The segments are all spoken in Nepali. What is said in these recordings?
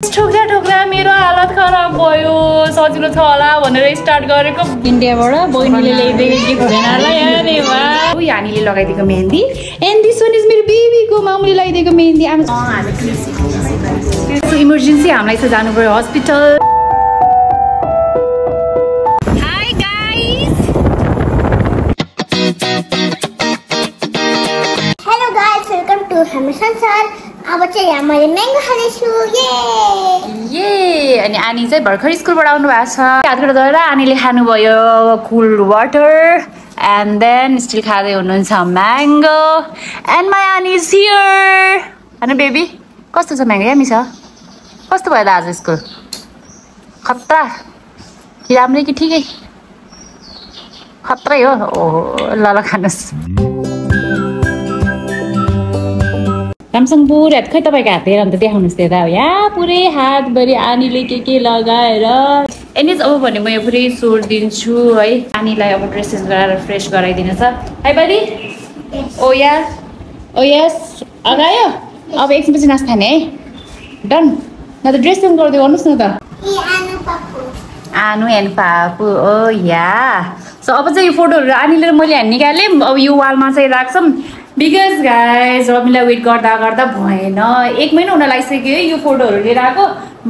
ठोक्रा ठोक्रा मेरो हालत खराब भयो सजिलो छ होला भनेर स्टार्ट गरेको। इन्डियाबाट बहिनीले ल्याइदिएको गिफ्ट लगाइदिएको mehndi. And this one is मेरो बेबीको मामुले लगाइदिएको मेहेन्दी। इमर्जेन्सी हामीलाई चाहिँ जानु पऱ्यो hospital hi guys hello guys welcome to हाम्रो संसार अब चाहिँ यहाँ मैले म्याङ्गो खाँदैछु ये। अनि आनी चाहिँ भर्खर स्कुलबाट आउनु भएको छ हातबाट गएर आनीले खानुभयो cool water and then still खाँदै हुनुहुन्छ mango. And my Ani is here होइन बेबी कस्तो छ म्याङ्गो? यामी छ? कस्तो भयो त आज स्कुल? खतरा। राम्रै कि ठिकै? खत्रै हो? ओहो ल ल खानुहोस्। रामसँग पुरै हात खै तपाईँको हात हेर अन्त देखाउनुहोस् त्यो त यहाँ पुरै हातभरि आनीले के के लगाएर। एनिज अब भने म यो पुरै सोर दिन्छु है। आनीलाई अब ड्रेसेस गराएर फ्रेस गराइदिनु छ है बडी ओ या ओ यस अगायो अब एकछिनपछि नाच्नु थाने है। डन न त ड्रेस चेन्ज गरिदियो गर्नुहोस् न त। आनु and Papu. Oh yeah so अब चाहिँ यो फोटोहरू आनीले मैले निकालेँ। अब यो वालमा चाहिँ राख्छौँ। बिकज गाइज रमिलाई वेट गर्दा गर्दा भएन एक महिना हुन लागिसक्यो यो फोटोहरू लिएर आएको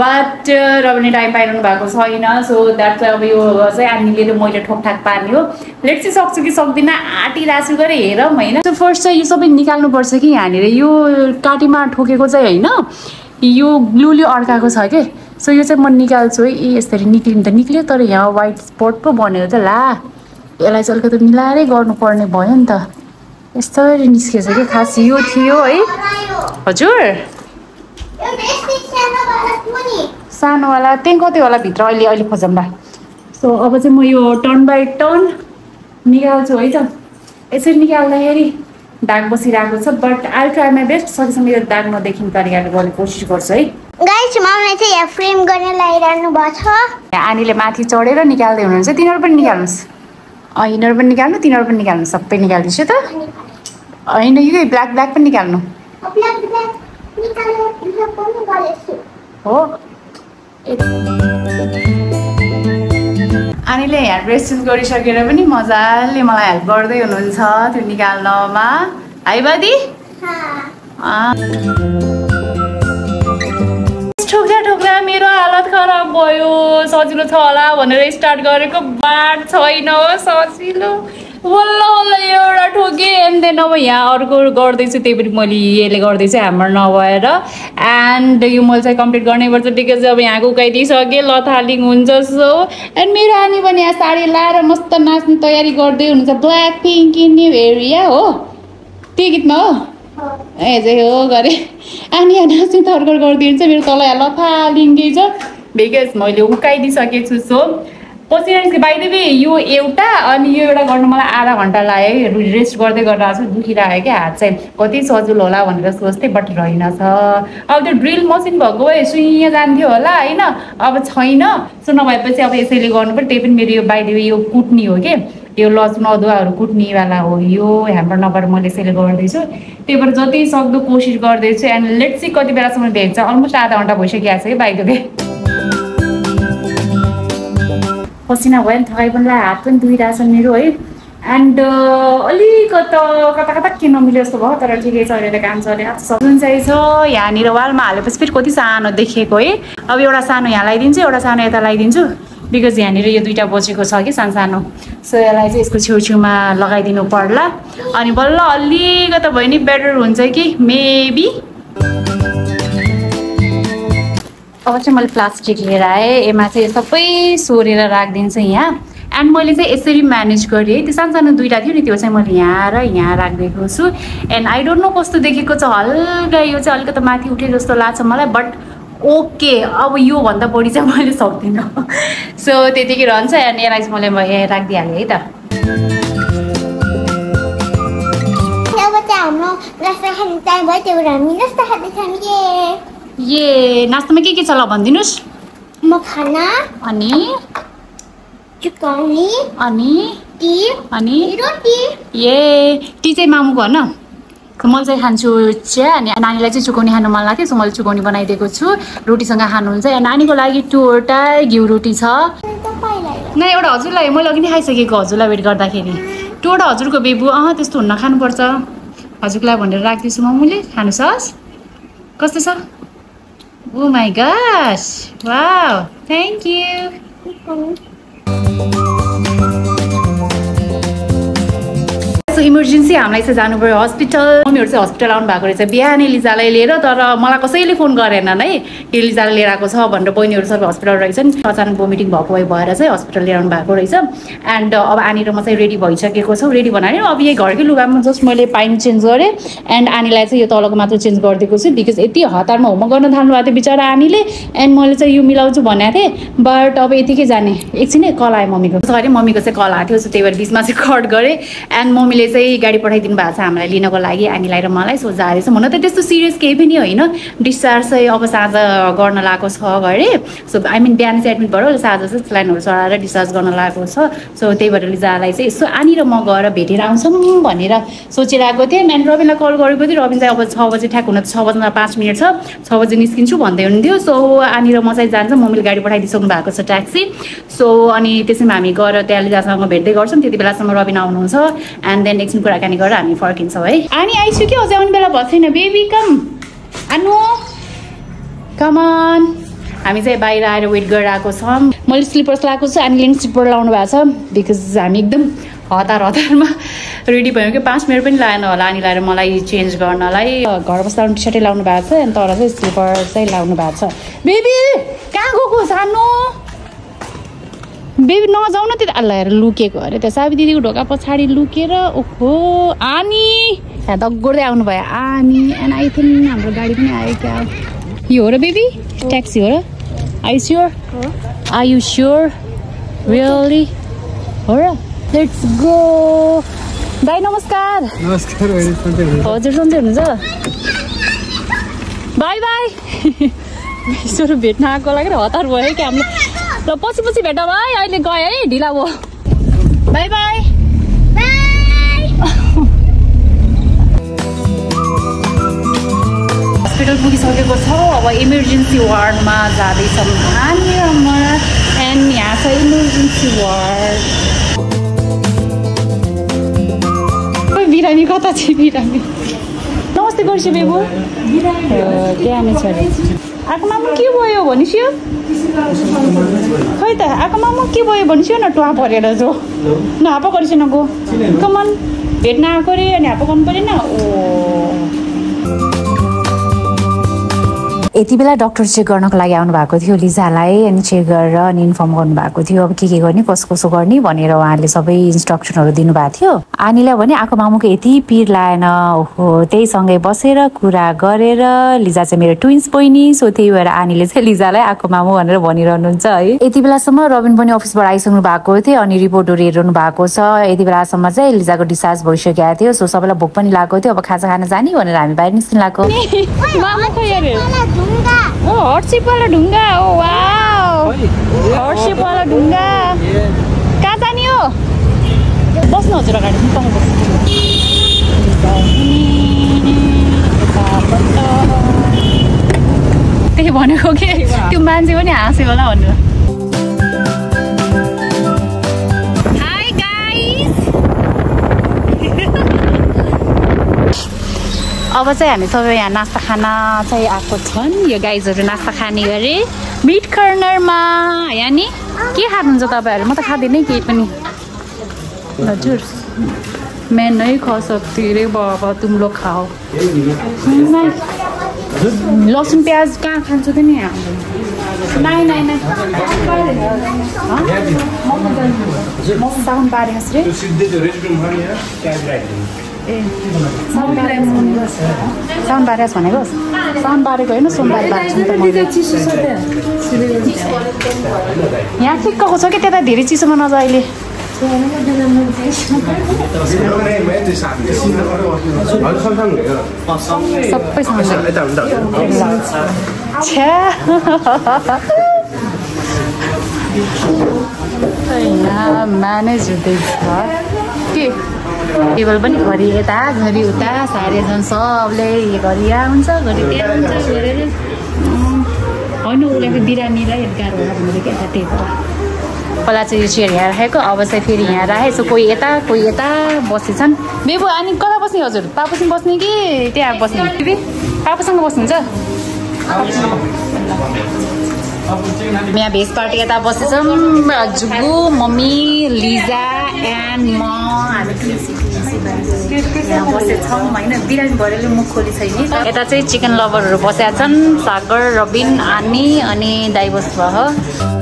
बट रमिले टाइम पाइरहनु भएको छैन. सो द्याट चाहिँ अब यो चाहिँ आनीले र मैले ठोकठाक पार्ने हो. लेट चाहिँ सक्छु कि सक्दिनँ। आँटिरहेको छु गरेर हेरौँ होइन सो फर्स्ट चाहिँ यो सबै निकाल्नुपर्छ कि यहाँनिर? यो काटीमा ठोकेको चाहिँ होइन। यो ग्लुले अड्काएको छ कि? सो यो चाहिँ म निकाल्छु है। ए यसरी निक्लिनु त निक्ल्यो तर यहाँ वाइट स्पट पो बनेको त ला। यसलाई चाहिँ अलिकति मिलाएरै गर्नुपर्ने भयो नि त। यस्तरी निस्केछ कि खास यो थियो है हजुर यस्तै सानोवाला त्यहाँ कति होला भित्र अहिले अहिले खोजौँला। सो अब चाहिँ म यो टर्न बाई टर्न निकाल्छु है त। यसरी निकाल्दाखेरि दाग बसिरहेको छ but I try my best सकेसम्म यो दाग नदेखिने तरिकाले गर्ने कोसिस गर्छु है। गाइस माउले चाहिँ यहाँ फ्रेम गर्न लगाइरहनु भएको छ। यहाँ आनीले माथि चढेर निकाल्दै हुनुहुन्छ तिनीहरू पनि निकाल्नुहोस्। अँ यिनीहरू पनि निकाल्नु तिनीहरू पनि निकाल्नु सबै निकालिदिन्छु त। होइन यो ब्ल्याक ब्ल्याक पनि निकाल्नु। हो? आनीले यहाँ ड्रेस चेन्ज गरिसकेर पनि मजाले मलाई हेल्प गर्दै हुनुहुन्छ त्यो निकाल्नमा। है बादी? ठोक्रा ठोक्रा मेरो हालत खराब भयो। सजिलो छ होला भनेर स्टार्ट गरेको बाट छैन हो सजिलो। बल्ल बल्ल एउटा ठोकेँ एन्ड देन अब यहाँ अर्को गर्दैछु त्यही पनि मैले यसले गर्दैछु हाम्रो नभएर। एन्ड यो मैले चाहिँ कम्प्लिट गर्नै पर्छ बिकज अब यहाँको उकाइदिइसकेँ लथालिङ हुन्छ सो। एन्ड मेरो आनी पनि यहाँ साडी लाएर मस्त नाच्ने तयारी गर्दै हुनुहुन्छ ब्ल्याक पिङ्क न्यु एरिया हो। त्यो गीतमा हो? ए चाहिँ हो गरे। अनि यहाँ नाच्ने तर्कर गरिदिन्छ मेरो तल यहाँ लथालिङ्गै छ। बिकज मैले उकाइदिइसकेको छु सो। पछि निस्के बाइदेवी यो एउटा अनि यो एउटा गर्नु मलाई आधा घन्टा लाग्यो रेस्ट गर्दै गरिरहेको छु दुखिरहेको क्या हात चाहिँ। कति सजिलो होला भनेर सोच्थेँ बट रहेनछ अब त्यो ड्रिल मसिन भएको भए सुइँ जान्थ्यो होला होइन? अब छैन। सो नभएपछि अब यसैले गर्नु पर्यो त्यही पनि मेरो यो बाइदेवी यो कुट्नी हो कि। यो लसुन अदुवाहरू कुट्नेवाला हो। यो हाम्रो नभएर मैले यसैले गर्दैछु। त्यही भएर जति सक्दो कोसिस गर्दैछु। एन्ड लेट चाहिँ कति बेलासम्म भेट्छ। अलमोस्ट आधा घन्टा भइसकिएको छ कि बाइक पसिना भयो नि थकाइ पनि लाग्यो हात पनि दुइरहेछ मेरो है। एन्ड अलिकता कता कता के नमिल्यो जस्तो भयो तर ठिकै छ अहिले काम चल्यो जुन चाहिँ छ यहाँनिर वालमा हालेपछि फेरि कति सानो देखेको है। अब एउटा सानो यहाँ लगाइदिन्छु एउटा सानो यता लगाइदिन्छु बिकज यहाँनिर यो दुइटा बचेको छ कि सानो सानो। सो यसलाई चाहिँ यसको छेउछेउमा लगाइदिनु पर्ला। अनि बल्ल अलिकता भयो नि बेटर हुन्छ कि मेबी अब चाहिँ मैले प्लास्टिक लिएर आएँ यसमा चाहिँ सबै सोरेर राखिदिन्छु यहाँ। एन्ड मैले चाहिँ यसरी म्यानेज गरेँ है। त्यो सानो सानो दुइटा थियो नि त्यो चाहिँ मैले यहाँ र यहाँ राखिदिएको छु। एन्ड आई डोन्ट नो कस्तो देखेको छ हल्का यो चाहिँ अलिकति माथि उठे जस्तो लाग्छ मलाई बट ओके अब योभन्दा बढी चाहिँ मैले सक्दिनँ। सो त्यतिकै रहन्छ एन्ड यसलाई चाहिँ मैले यहाँ राखिदिइहालेँ है त। हाम्रो खाने भयो भएर हामी ए नास्तामा के के छ ल भनिदिनुहोस्। म खाना अनि चुकाउने अनि टी अनि रोटी ए टी चाहिँ मामुको होइन म चाहिँ खान्छु चिया अनि नानीलाई चाहिँ चुकौनी खानु मन लाग्थ्यो सो मैले चुकौनी बनाइदिएको छु। रोटीसँग खानुहुन्छ। यहाँ नानीको लागि टुवटा घिउ रोटी छ। न एउटा हजुरलाई मैले अघि नै खाइसकेको हजुरलाई वेट गर्दाखेरि। टुवटा हजुरको बेबु अँ त्यस्तो हुन्न खानुपर्छ। हजुरलाई भनेर राख्दैछु मम्मीले खानुहोस् कस्तो छ? ओ माई गस वा थ्याङ्क यू सो इमर्जेन्सी हामीलाई चाहिँ जानु पऱ्यो। हस्पिटल मम्मीहरू चाहिँ हस्पिटल आउनु भएको रहेछ। बिहानै लिजालाई लिएर तर मलाई कसैले फोन गरेनन् है कि लिजालाई लिएर आएको छ? भनेर बहिनीहरू सबै हस्पिटल रहेछन्। अचानक भोमिटिङ भएको भए भएर चाहिँ हस्पिटल लिएर आउनु भएको रहेछ। एन्ड अब आनी र म चाहिँ रेडी भइसकेको छौँ। रेडी बनाएर अब यही घरकै लुगामा जस्ट मैले पाइन चेन्ज गरेँ। एन्ड आनीलाई चाहिँ यो तलको मात्र चेन्ज गरिदिएको छु। बिकज यति हतारमा होमवर्क गर्न थाल्नु भएको थियो बिचरा आनीले। एन्ड मैले चाहिँ यो मिलाउँछु भनेको थिएँ। बट अब यतिकै जाने। एकछिनै कल आयो मम्मीको। सरी मम्मीको चाहिँ कल आएको थियो। त्यही भएर बिचमा चाहिँ कट गरेँ। एन्ड मम्मीले चाहिँ गाडी पठाइदिनु भएको छ हामीलाई लिनको लागि। आनीलाई र मलाई सो जाँदैछ हुन त त्यस्तो सिरियस केही पनि होइन। डिस्चार्ज चाहिँ अब साँझ गर्न लागेको छ गरे सो आई मिन बिहान चाहिँ एडमिट भयो साँझ चाहिँ स्लाइनहरू चढाएर डिस्चार्ज गर्न लागेको छ। सो त्यही भएर लिजालाई चाहिँ यसो आनी र म गएर भेटेर आउँछौँ भनेर सोचिरहेको थिएँ। म्यान रबिनलाई कल गरेको थिएँ। रबिन चाहिँ अब छ बजी ठ्याक हुन त छ बजीमा पाँच मिनट छ। छ बजी निस्किन्छु भन्दै हुनुहुन्थ्यो। सो आनी र म चाहिँ जान्छ। मम्मीले गाडी पठाइदिइसक्नु भएको छ ट्याक्सी। सो अनि त्यसैमा हामी गएर त्यहाँ लिजासँग भेट्दै गर्छौँ। त्यति बेलासम्म रबिन आउनुहुन्छ। एन्ड देन एकछिन कुराकानी गरेर हामी फर्किन्छौँ है। अनि आइसक्यो कि अझै आउने बेला भएको छैन बेबी कम आनु कमन हामी चाहिँ बाहिर आएर वेट गरिरहेको छौँ। मैले स्लिपर्स लगाएको छु अनि स्लिपर लाउनु भएको छ बिकज हामी एकदम हतार हतारमा रेडी भयौँ कि। पाँच मिनट पनि लागेन होला अनि लाएर मलाई चेन्ज गर्नलाई। घर बस्दा टी सर्टै लाउनु भएको छ अनि तर चाहिँ स्लिपर चाहिँ लाउनु भएको छ। बेबी कहाँ गएको सानो बेबी नजाउ न त्यो अल्ला हेर लुकेको अरे। त्यो साबी दिदीको ढोका पछाडि लुकेर ओहो आनी यहाँ दगुर्दै आउनु भयो आनी एन्ड आई थिङ्क हाम्रो गाडी पनि आयो क्या यो हो र बेबी? ट्याक्सी हो र? I sure I you sure really हो र? लेट्स गो दाई नमस्कार। नमस्कार? हजुर सन्चै हुनुहुन्छ? By by. भेट्न आएको लागि हतार भयो कि हामीले ल पछि पछि भेटौँ है। अहिले गयो है ढिला भयो। By by. हस्पिटल पुगिसकेको छौँ। अब इमर्जेन्सी वार्डमा जाँदैछौँ हामी र म एन्ड यहाँ छ इमर्जेन्सी वार्ड। बिरामी कता छ बिरामी? नमस्ते गर्छु बेबु। अरे आँखामा पनि के भयो भनिस्यो खै त आँखामा पनि के भयो भनिस्यो न टुवा परेर जो। न हापा गरिस न गो कमान भेट्न आएको अरे अनि हापा गर्नु परेन? ओ। यति बेला डक्टर चेक गर्नको लागि आउनु भएको थियो लिजालाई अनि चेक गरेर अनि इन्फर्म गर्नुभएको थियो अब के के गर्ने कसो कसो गर्ने भनेर उहाँले सबै इन्स्ट्रक्सनहरू दिनुभएको थियो। आनीलाई भने आएको मामुको यति पिर लाएन ओहो त्यहीसँगै बसेर कुरा गरेर लिजा चाहिँ मेरो ट्विन्स बहिनी सो त्यही भएर आनीले चाहिँ लिजालाई आएको मामु भनेर भनिरहनुहुन्छ है। यति बेलासम्म रबिन पनि अफिसबाट आइसक्नु भएको थियो अनि रिपोर्टहरू हेरिरहनु भएको छ। यति बेलासम्म चाहिँ लिजाको डिस्चार्ज भइसकेको थियो सो सबैलाई भोक पनि लागेको थियो अब खाजा खान जाने भनेर हामी बाहिर निस्किनु लागेको। ओ हर्सिपवाला ढुङ्गा ओ वाउ हर्सिपवाला ढुङ्गा। कहाँ जाने हो? बस्नु हजुर अगाडि तल त्यही भनेको कि? त्यो मान्छे पनि हाँस्यो होला भनेर अब चाहिँ हामी सबै यहाँ नास्ता खान चाहिँ आएको छन्। यो गाइजहरू नास्ता खाने गरे। मिट कर्नरमा यहाँ नि के खानुहुन्छ तपाईँहरू? म त खाँदिनँ केही पनि। हजुर। नहीं खा रे बाबा तुम लोग खाओ। नहीं। लसुन प्याज कहाँ खान्छु त नि रे। सिधै त्यो रेस्टुरेन्ट छ ए बारेस भनेको साउन्ड बारेस भनेको साउन्ड बारेको होइन सोमबारे यहाँ ठिक्कको छ कि त्यता धेरै चिसोमा नजा अहिले? यहाँ म्यानेज हुँदैछ के? टेबल पनि घरि यता घरि उता सारे छन् सबले घरि यहाँ हुन्छ घरि त्यहाँ हुन्छ गरेर होइन उसलाई बिरामीलाई गाह्रो होला भनेर क्या यता टेबल पहिला चाहिँ यो चेयर यहाँ राखेको अब चाहिँ फेरि यहाँ राखेको कोही यता कोही यता बसेछन् बेबु अनि कता बस्ने हजुर? पापासँग बस्ने कि त्यहाँ बस्ने? दिदी पापासँग बस्नुहुन्छ? यहाँ भेज पार्टी यता बसेछौँ जुगु मम्मी लिजा। एन्ड म होइन बिरामी मुख खोली छैन यता चाहिँ चिकन लभरहरू बसेका छन् सागर रबिन आनी अनि दाइ बस्नुभयो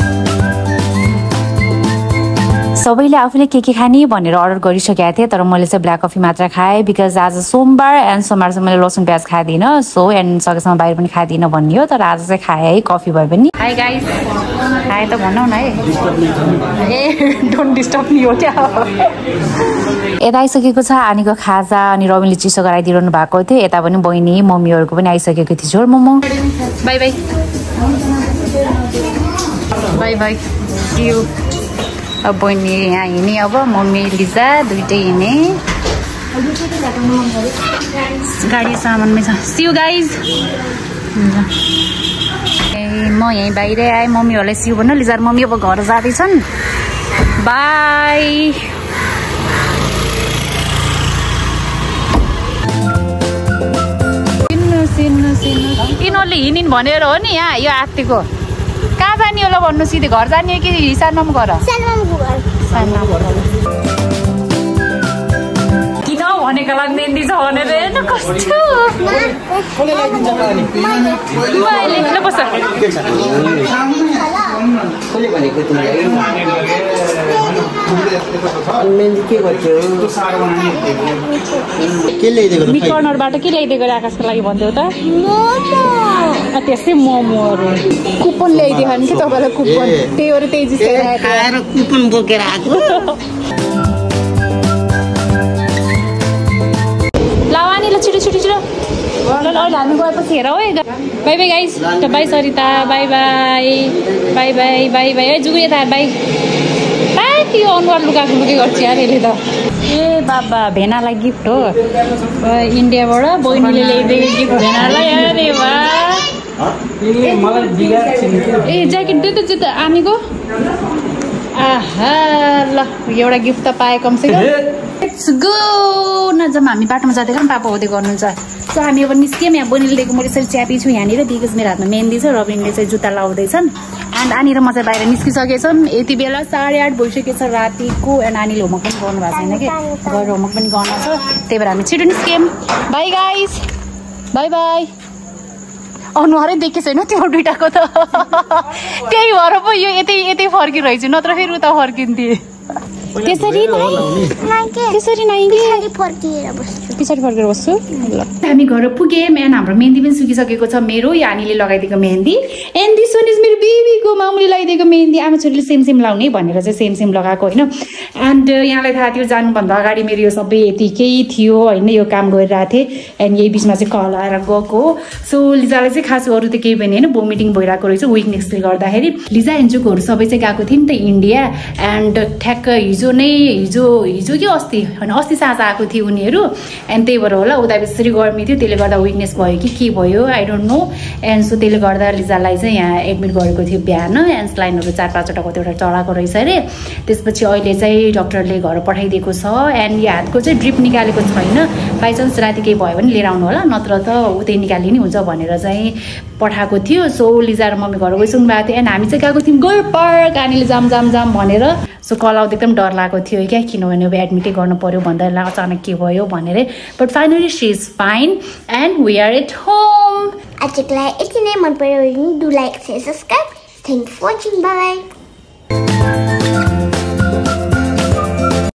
सबैले आफूले के के खाने भनेर अर्डर गरिसकेका थिएँ तर मैले चाहिँ ब्ल्याक कफी मात्र खाएँ बिकज आज सोमबार एन्ड सोमबार चाहिँ मैले लसुन प्याज खाँदिनँ सो एन्ड सकेसम्म बाहिर पनि खाँदिनँ भन्ने हो तर आज चाहिँ खाएँ है कफी भए पनि। हाई गाइस खाएँ त भनौँ न है। ए डोन्ट डिस्टर्ब नि हो क्या? यता आइसकेको छ आनीको खाजा अनि रविनले चिसो गराइदिइरहनु भएको थियो यता पनि बहिनी मम्मीहरूको पनि आइसकेको थियो झोल momo. Bye bye bye bye अब बहिनी यहाँ हिँडेँ अब मम्मी लिजा दुइटै हिँडेँ गाडी सामानमै छ। सिउ गाइज ए म यहीँ बाहिरै आएँ। मम्मीहरूलाई सिउ भन्नु। लिजा मम्मी अब घर जाँदैछन्। बाई यिनीहरूले हिँडिन् भनेर हो नि यहाँ यो आत्तिको। कहाँ जाने होला भन्नु सिधै घर जाने कि सानोमा घर? किन भनेको लागि मेहन्दी छ भनेर हेर्नु कस्तो? मैले कसले भनेको तिमीलाई मेहन्दी के गर्छौ के ल्याइदिएको कर्नरबाट के ल्याइदिएको आकाशको लागि भन्थ्यौ त? त्यस्तै मोमोहरू। कुपन ल्याइदियो भने कि तपाईँलाई कुपन। त्यही भएर त्यही चिज कुपन बोकेर आएको। हामी गएपछि हेर है bye bye guys bye Sarita bye bye. Bye bye bye bye. है जुगु यता बाई। यो अनुहार लुगाएको लुकै गर्छ यार यसले त। ए बाबा भेनालाई गिफ्ट हो। इन्डियाबाट बहिनीले ल्याइदिएको गिफ्ट भेनालाई। अरे वा। ए ज्याकेट दे त जुत्ता आमीको? आहा ल एउटा गिफ्ट त पाएँ कमसेकम। गो नजाम हामी बाटोमा जाँदै पापा हुँदै गर्नुहुन्छ। सो हामी अब निस्क्यौँ यहाँ बहिनीले दिएको म यसरी च्यापी छु यहाँनिर बिकज मेरो हातमा मेहन्दी छ रबिनले चाहिँ जुत्ता लाउँदैछन्। एन्ड आनी र म चाहिँ बाहिर निस्किसकेछौँ। यति बेला साढे आठ भइसकेको छ रातिको एन्ड आनीले होमवर्क पनि गर्नु भएको छैन कि? गएर होमवर्क पनि गर्न छ। त्यही भएर हामी छिटो निस्क्यौँ। बाई गाइस बाई बाई अनुहारै देखेको छैन त्यो दुइटाको त। त्यही भएर पो यो यतै यतै फर्किरहेछु नत्र फेरि उता फर्किन्थेँ। त्यसरी त्यसरी पछाडि फर्केर बस्छु। ल। हामी घर पुग्यौँ एन्ड हाम्रो मेहन्दी पनि सुकिसकेको छ। मेरो यानीले लगाइदिएको mehndi. And this one is मेरो बेबीको मामुले लगाइदिएको मेहन्दी। आमा छोरीले सेम सेम लाउने भनेर चाहिँ सेम सेम लगाएको होइन? एन्ड यहाँलाई थाहा थियो जानुभन्दा अगाडि मेरो यो सबै यतिकै थियो होइन? यो काम गरिरहेको थिएँ। एन्ड यही बिचमा चाहिँ कल आएर गएको सो लिजालाई चाहिँ खास अरू त केही पनि होइन भोमिटिङ भइरहेको रहेछ। विकनेसले गर्दाखेरि। लिजा एन्जुकोहरू सबै चाहिँ गएको थियो नि त इन्डिया एन्ड ठ्याक्क हिजो नै हिजो हिजो कि अस्ति? होइन अस्ति साँझ आएको थियो उनीहरू। एन्ड त्यही भएर होला उता बेसी गर्मी थियो त्यसले गर्दा विकनेस भयो कि के भयो? I don't know and so त्यसले गर्दा लिजालाई चाहिँ यहाँ एडमिट गरेको थियो बिहान। एन्ड स्लाइनहरू चार पाँचवटा कतिवटा चढाएको रहेछ अरे। त्यसपछि अहिले चाहिँ डक्टरले घर पठाइदिएको छ। एन्ड यो हातको चाहिँ ड्रिप निकालेको छैन। बाइचान्स राति केही भयो भने लिएर आउनु होला। नत्र त उतै निकाली नै हुन्छ भनेर चाहिँ पठाएको थियो। सो लिजा र मम्मी घर गइसक्नु भएको थियो। एन्ड हामी चाहिँ गएको थियौँ गोल पार्क आनीले जाम जाम जाम भनेर। सो कल आउँदा एकदम डर लागेको थियो। क्या किनभने अब एडमिटै गर्नु पऱ्यो भन्दा अचानक के भयो भनेर। But finally she is fine and we are at home आजकोलाई यति नै। मन पऱ्यो do like share subscribe thank for watching bye